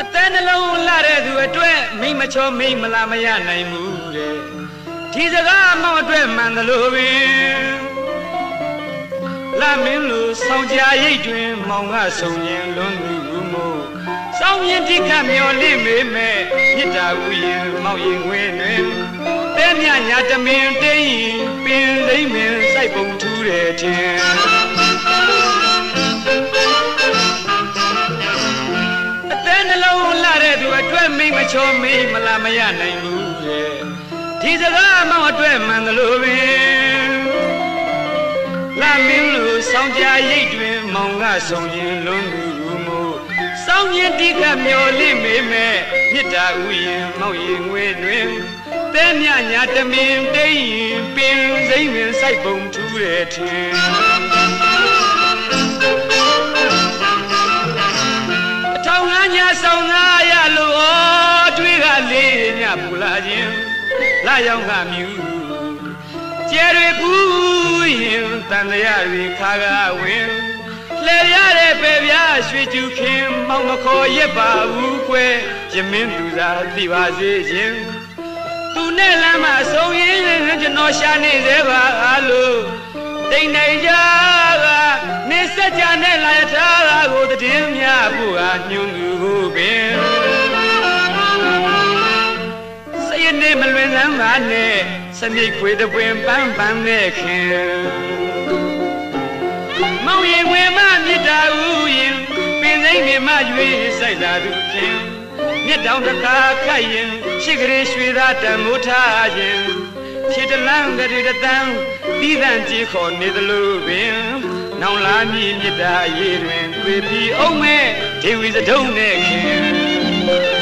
အသက်နှလုံးလှတဲ့သူအတွက်မိမချောမိမလာမရနိုင်ဘူးတဲ့ဒီစကားမောင်အတွက်မှန်တယ်လို့ပင်လာမင်းလူဆောင်ကြရိတ်တွင် မောင်ကဆုံရင်လွန်သူမို့စောင်းရင်တိခတ်မျောလင့်မေမဲ့မြစ်တာဥယင်မောင်ရင်ဝင်းတွင်တဲမြညာတမင်တိန်ပင်လိမ့်မင်စိုက်ပုံထူးတယ်ထင် ချောမိမလာမရနိုင်ဘူးတဲ့ဒီစကားမောင်အတွက်မှန်တယ်လို့ပင်လာမင်းလူဆောင်ကြရိတ်တွင် မောင်ကဆုံရင်လွန်သူမို့စောင်းရင်တိကမျောလင့်မေမဲ့မြစ်တာဥယင်မောင်ရင်ငွေတွင်တဲမြညာတမင်တိန်ပင်စိမ့်ပင်စိုက်ပုံထူးတဲ့ထင် လာရောက်ကမြူကျဲတွေပူရင်တန်လျာတွေခါကဝင်လဲရတဲ့ပဲပြားရွှေကျူခင်မောင်မခေါ်ရက်ပါဘူးကွယ်ရမင်းသူသာသိပါစေခြင်းသူနဲ့လမ်းမဆုံးရင်ကျွန်တော်ရှာနေသေးပါလို့တိမ်နေကြကနေစကြနဲ့လာရထားတာကိုတည်င်းများဖို့ကညွန်သူ င်စမ်းပါနဲ့စမြိတ်ခွေတပွင်ပန်းပန်းနဲ့ခင်မောင်ရင်ဝင်မမြစ်တာဥရင်ပင်စိမ့်မြမရွေးဆိုင်လာသူခင်မြစ်တောင်တစ်ခါခတ်ရင်ရှိကလေးရွှေသားတံမိုးထားခြင်းဖြစ်တလန်းကလေးတတန်းပြီးသန့်ကြည့်ခေါ်နေသလိုပင်နောင်လာမည်မြစ်တာရေတွင်တွေ့ပြီးအောင်မဲ့ဒေဝီစတုံးနဲ့ခင်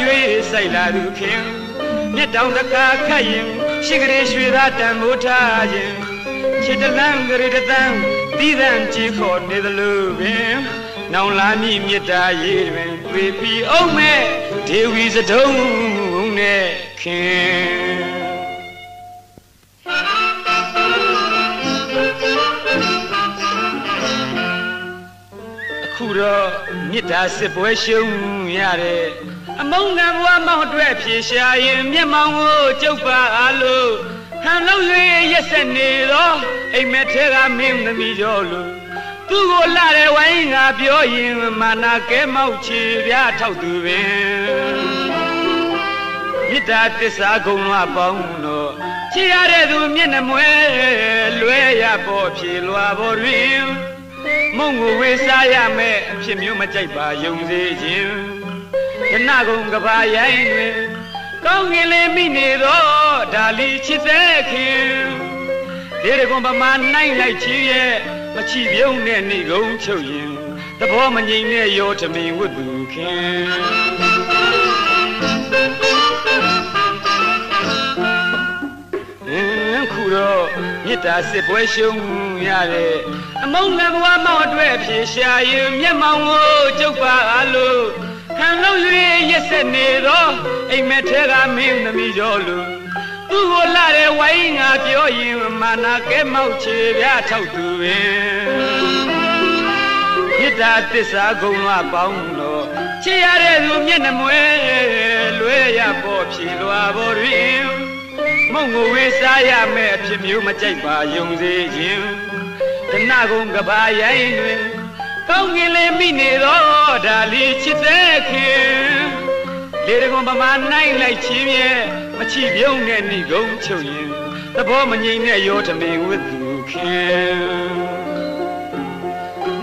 ရွေးဆိုင်လာသူခင်မြစ်တောင်တကာခတ်ရင်ရှိကလေးရွှေသားတံမိုးထားခြင်းချစ်တလန်းကလေးတသန်းပြီးသန့်ကြည့်ခေါ်နေသလိုပင်နောင်လာမည်မြစ်တာရေတွင်တွေ့ပြီးအောင်မဲ့ဒေဝီစတုံးနဲ့ခင်အခုတော့မြစ်တာစစ်ပွဲရှုံးရတဲ့ အမုန်းငံဘဝမောင်အတွက်ဖြေရှာရင်မျက်မှောင်ကိုကျုပ်ပါလို့ခံလို့၍ရက်ဆက်နေတော့အိမ်မက်ထဲကမင်းသမီးတော်လို့သူ့ကိုလာတဲ့ဝိုင်းငါပြောရင်မာနာကဲမောက်ချီပြားထောက်သူပင်မြစ်တာတစ္ဆာကုံလွားပေါင်းတော့ချီရတဲ့သူမျက်နှမွဲလွဲရပေါ်ဖြေလွာပေါ်တွင်မုံကိုဝေစားရမယ်အဖြစ်မျိုးမကြိုက်ပါယုံစေခြင်း ဒနကုံကဘာရိုင်းတွင်ကောင်းကင်လေးမိနေတော့ဒါလီချစ်တဲ့ခင်ဒီရကွန်ပမာနိုင်လိုက်ချီရဲ့မချီပြုံးနဲ့နေကုန်ချုပ်ရင်သဘောမငြိမ်နဲ့ရောထမင်းဝတ်သူခင်အင်းခုတော့မြစ်တာစစ်ပွဲရှုံးရတဲ့အမုန်းငဘဝမောင်အတွက်ဖြေရှာရင်မျက်မှောင်ကိုကျုပ်ပါလို့ ခံလို့၍ရက်ဆက်နေတော့အိမ်မက်ထဲကမင်းသမီးတော်လို့သူ့ကိုလာတဲ့ဝိုင်းငါပြောရင်မာနာကဲမောက်ချေပြထောက်သူပင်မြစ်တာတစ္ဆာကုံလွားပေါင်းတော့ချစ်ရတဲ့သူမျက်နှမွဲလွဲရပေါ်ဖြေလွာပေါ်တွင်မုံကိုဝေးစားရမယ်အဖြစ်မျိုးမကြိုက်ပါယုံစေခြင်းဒနကုံကဘာရိုင်းတွင်ကောင်းကင်လေးမိနေတော့ ဒါလီချစ်တဲ့ခင်လေတကွန်ပမာနိုင်လိုက်ချင်းရဲ့မချီပြုံးနဲ့ဏိကုံချုပ်ရင်သဘောမငြိမ်နဲ့ရောထမင်းဝတ်သူခင်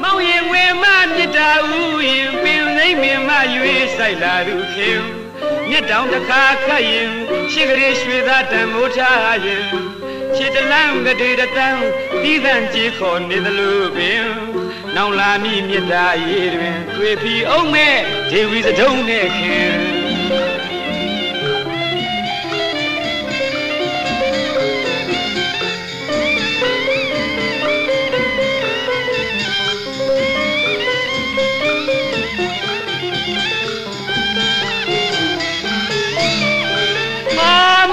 မောင်ရင်ဝေမမြစ်တာဥရင်ပင်သိမ့်မင်မရွေးဆိုင်လာသူခင်မြစ်တောင်တစ်ခါခတ်ရင်ရှိကလေးရွှေသားတံမိုးထားရင်ချစ်တလန်းကတိတတန်းပြီးသန့်ကြည်ခေါ်နေသလိုပင် နောင်လာမိမြတ်တာရေတွင်တွေ့ဖီအောင်မဲ့ဒေဝီစတုံးနဲ့ခင်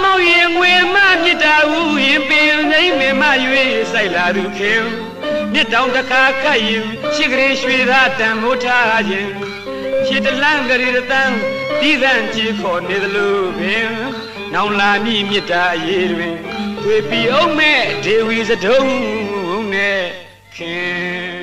မောင်ရင်ငွေမမြတ်တာဦးရင်ပင်နိုင်မမရွေးဆိုင်လာသူခင် မြစ်တောင်တကားကပ်ယူရှိကလေးရွှေသားတန်မိုးထားခြင်းခြေတလန်းကလေးတန်းဒီသန့်ကြည့်ခေါ်နေသလိုပင်နောင်လာမည်မြစ်တာအရေးတွင်တွေ့ပြီးအောင်မဲ့ဒေဝီစတုံးနဲ့ခင်